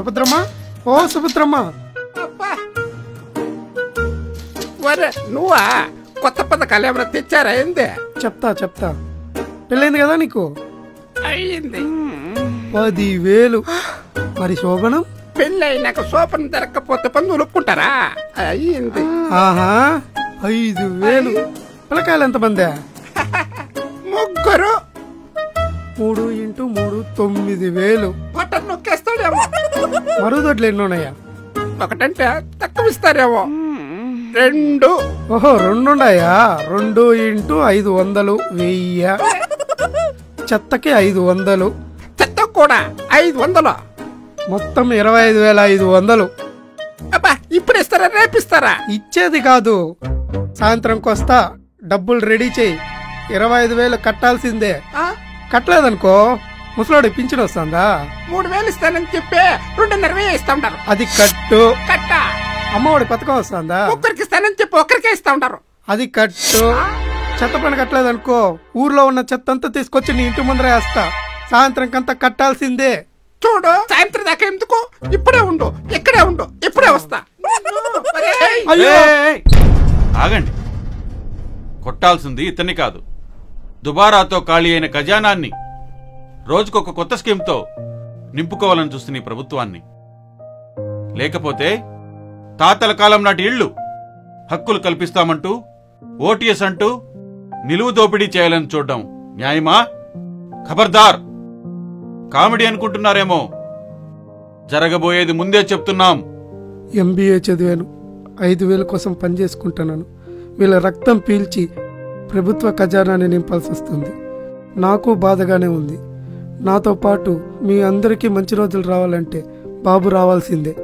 సుభద్రమ్మ ఓ సుభద్రమ్మ. ఒరే నువ్వా? కొత్త పథకాలు ఏమైనా తెచ్చారా ఏంది? చెప్తా చెప్తా. పెళ్ళైంది కదా నీకు? అయ్యింది. పదివేలు. మరి శోభనం? పెళ్ళి అయినాక సోపన్ దొరక్కపోతే పందులు ఒప్పుకుంటారా? అయ్యింది. ఆహా ఐదు వేలు. పిల్లకాయలు ఎంతమంది? ముగ్గురు. మూడు ఇంటూ మూడు తొమ్మిది వేలు. బటన్ నొక్కేస్తాడేమో. మరుగుదొడ్లు ఎన్ని ఉన్నాయా ఒకటంటే తక్కువ ఇస్తారేమో రెండు. ఓహో రెండు ఉన్నాయా రెండు ఇంటూ ఐదు వందలు వెయ్యి. చెత్తకి ఐదు వందలు. చెత్త కూడా ఐదు వందలు. మొత్తం ఇరవై ఐదు వేల ఐదు వందలు. అబ్బా ఇప్పుడు ఇస్తారా రేపిస్తారా? ఇచ్చేది కాదు. సాయంత్రంకి వస్తా డబ్బులు రెడీ చేయి. ఇరవై ఐదు వేలు కట్టాల్సిందే? కట్టలేదనుకో ముసలాడు పింఛన్ వస్తుందా? మూడు వేలు ఇస్తానని చెప్పి రెండున్నర వేలు ఇస్తా ఉంటారు. అది కట్టు. కట్ట. అమ్మఒడి పథకం వస్తుందా? ఒక్కరికి ఇస్తానని చెప్పి ఒక్కరికే ఇస్తా ఉంటారు. అది కట్టు. చెత్త పని కట్టలేదనుకో ఊర్లో ఉన్న చెత్త అంతా తీసుకొచ్చి నీ ఇంటి ముందర వేస్తా. సాయంత్రం కంతా కట్టాల్సిందే. చూడు సాయంత్రం దాకా ఎందుకు? ఇప్పుడే ఉండు ఇక్కడే ఉండు ఇప్పుడే వస్తా! ఆగండి. కొట్టాల్సింది ఇతన్ని కాదు. దుబారాతో ఖాళీ అయిన ఖజానాన్ని రోజుకొక కొత్త స్కీమ్తో నింపుకోవాలని చూస్తున్న ఈ ప్రభుత్వాన్ని. లేకపోతే తాతల కాలం నాటి ఇళ్ళు హక్కులు కల్పిస్తామంటూ ఓటీఎస్ అంటూ నిలువు దోపిడీ చేయాలని చూడడం న్యాయమా? ఖబర్దార్! కామెడీ అనుకుంటున్నారేమో. జరగబోయేది ముందే చెప్తున్నాం. ఎంబీఏ చదివాను. ఐదు వేల కోసం పని చేసుకుంటున్నాను. వీళ్ళ రక్తం పీల్చి ప్రభుత్వ ఖజానాన్ని నింపాల్సి వస్తుంది నాకు బాధగానే ఉంది. నాతో పాటు మీ అందరికీ మంచి రోజులు రావాలంటే బాబు రావాల్సిందే.